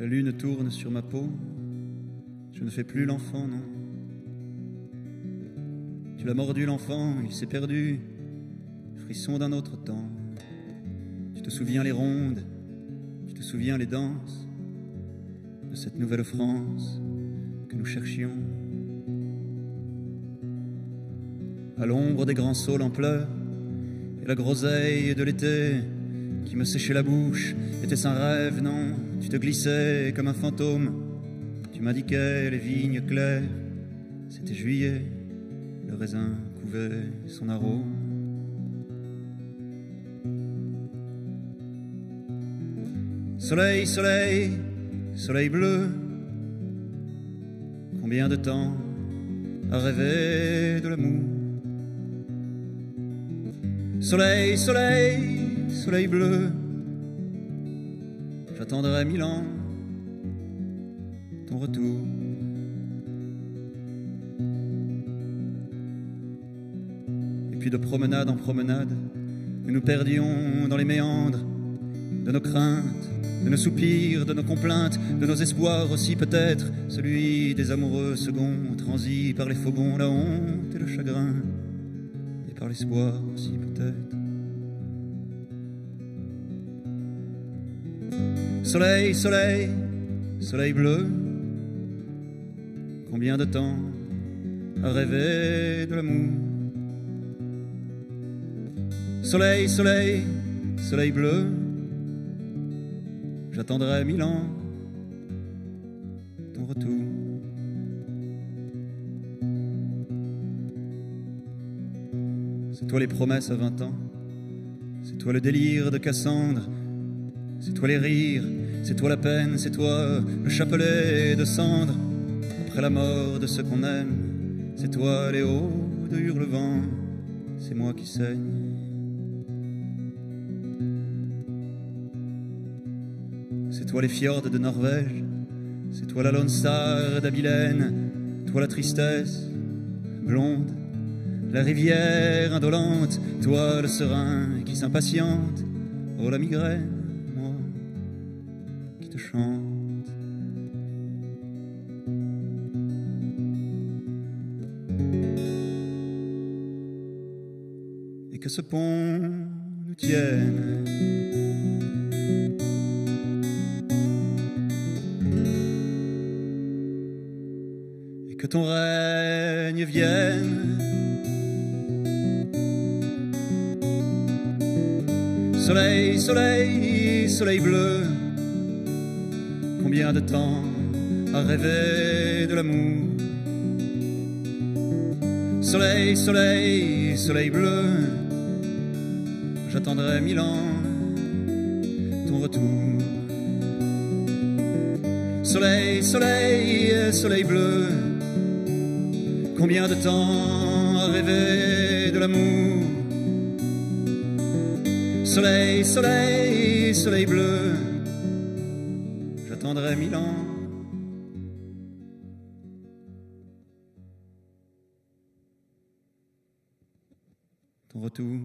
La lune tourne sur ma peau. Je ne fais plus l'enfant, non. Tu l'as mordu l'enfant, il s'est perdu. Frisson d'un autre temps. Tu te souviens les rondes, tu te souviens les danses de cette nouvelle France que nous cherchions. À l'ombre des grands saules en pleurs et la groseille de l'été qui me séchait la bouche. Était un rêve, non. Tu te glissais comme un fantôme, tu m'indiquais les vignes claires. C'était juillet, le raisin couvait son arôme. Soleil, soleil, soleil bleu, combien de temps à rêver de l'amour? Soleil, soleil, soleil bleu, j'attendrai mille ans ton retour. Et puis de promenade en promenade, nous nous perdions dans les méandres de nos craintes, de nos soupirs, de nos complaintes, de nos espoirs aussi peut-être, celui des amoureux seconds, transis par les faugons, la honte et le chagrin, et par l'espoir aussi peut-être. Soleil, soleil, soleil bleu, combien de temps à rêver de l'amour? Soleil, soleil, soleil bleu, j'attendrai mille ans ton retour. C'est toi les promesses à vingt ans, c'est toi le délire de Cassandre, c'est toi les rires, c'est toi la peine, c'est toi le chapelet de cendres. Après la mort de ceux qu'on aime, c'est toi les hauts de hurlevent, c'est moi qui saigne. C'est toi les fjords de Norvège, c'est toi la Lone Star d'Abilène, toi la tristesse blonde, la rivière indolente, toi le serein qui s'impatiente, oh la migraine, te chante. Et que ce pont nous tienne. Et que ton règne vienne. Soleil, soleil, soleil bleu, combien de temps à rêver de l'amour Soleil, soleil, soleil bleu, j'attendrai mille ans ton retour. Soleil, soleil, soleil bleu, combien de temps à rêver de l'amour Soleil, soleil, soleil bleu, j'attendrai mille ans. Ton retour.